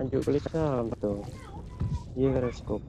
lanjut klik sama tuh. Iya, scope.